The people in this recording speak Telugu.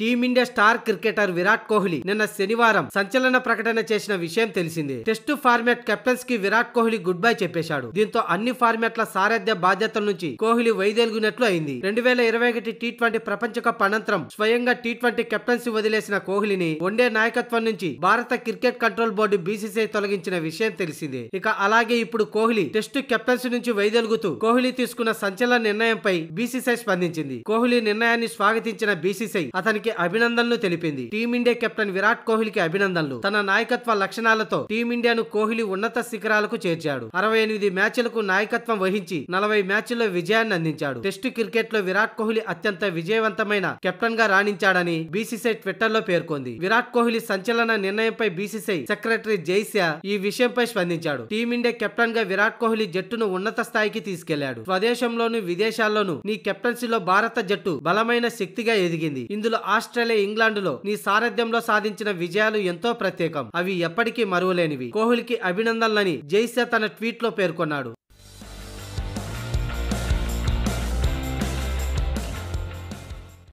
Team India star cricketer Virat Kohli నిన్న శనివారం సంచలన ప్రకటన చేసిన విషయం తెలిసిందే. టెస్టు ఫార్మాట్ కెప్టెన్స్కి విరాట్ కోహ్లీ గుడ్ బై చెప్పేశాడు. దీంతో అన్ని ఫార్మాట్ల సారథ్య బాధ్యతల నుంచి కోహ్లీ వైదొలిగినట్లు అయింది. రెండు వేల ఇరవై ఒకటి టీ ట్వంటీ ప్రపంచ కప్ అనంతరం స్వయంగా టీ ట్వంటీ కెప్టెన్సీ వదిలేసిన కోహ్లీని వన్డే నాయకత్వం నుంచి భారత క్రికెట్ కంట్రోల్ బోర్డు బీసీసీఐ తొలగించిన విషయం తెలిసిందే. ఇక అలాగే ఇప్పుడు కోహ్లీ టెస్టు కెప్టెన్సీ నుంచి వైదొలుగుతూ కోహ్లీ తీసుకున్న సంచలన నిర్ణయంపై బీసీసీఐ స్పందించింది. కోహ్లీ నిర్ణయాన్ని స్వాగతించిన బీసీసీఐ అతనికి అభినందనలు తెలిపింది. టీమిండియా కెప్టెన్ విరాట్ కోహ్లీకి అభినందనలు. తన నాయకత్వ లక్షణాలతో టీమిండియాను కోహ్లీ ఉన్నత శిఖరాలకు చేర్చాడు. అరవై ఎనిమిది మ్యాచ్లకు నాయకత్వం వహించి నలభై మ్యాచ్ల్లో విజయాన్ని అందించాడు. టెస్టు క్రికెట్లో విరాట్ కోహ్లీ అత్యంత విజయవంతమైన కెప్టెన్గా రాణించాడని బీసీసీఐ ట్విట్టర్లో పేర్కొంది. విరాట్ కోహ్లీ సంచలన నిర్ణయంపై బీసీసీఐ సెక్రటరీ జైస్యా ఈ విషయంపై స్పందించాడు. టీమిండియా కెప్టెన్గా విరాట్ కోహ్లీ జట్టును ఉన్నత స్థాయికి తీసుకెళ్ళాడు. స్వదేశంలోను విదేశాల్లోనూ నీ కెప్టెన్సీలో భారత జట్టు బలమైన శక్తిగా ఎదిగింది. ఇందులో ఆస్ట్రేలియా ఇంగ్లాండ్లో నీ సారథ్యంలో సాధించిన విజయాలు ఎంతో ప్రత్యేకం. అవి ఎప్పటికీ మరువలేనివి. కోహ్లీకి అభినందనలని జైసే తన ట్వీట్లో పేర్కొన్నాడు.